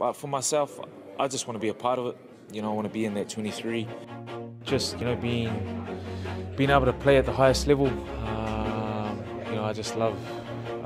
But for myself, I just want to be a part of it. You know, I want to be in that 23. Just you know, being being able to play at the highest level. Um, you know, I just love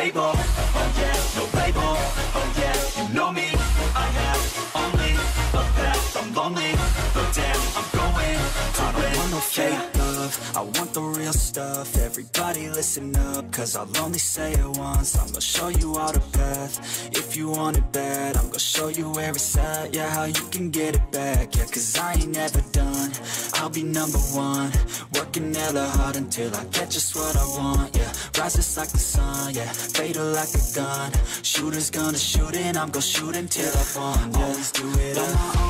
stable, oh yeah, no label, oh yeah, you know me, I have only a path, I'm lonely, but damn, I'm going. To I don't want no fake love, I want the real stuff, everybody listen up, cause I'll only say it once, I'm gonna show you all the path, if you want it bad, I'm gonna show you where it's at, yeah, how you can get it back, yeah, cause I ain't never done, I'll be number one, working hella hard until I get just what I want, yeah, rises like the sun, yeah, fatal like a gun, shooters gonna shoot and I'm gonna shoot until I won, yeah, always do it on my own,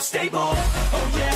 Stable, oh yeah,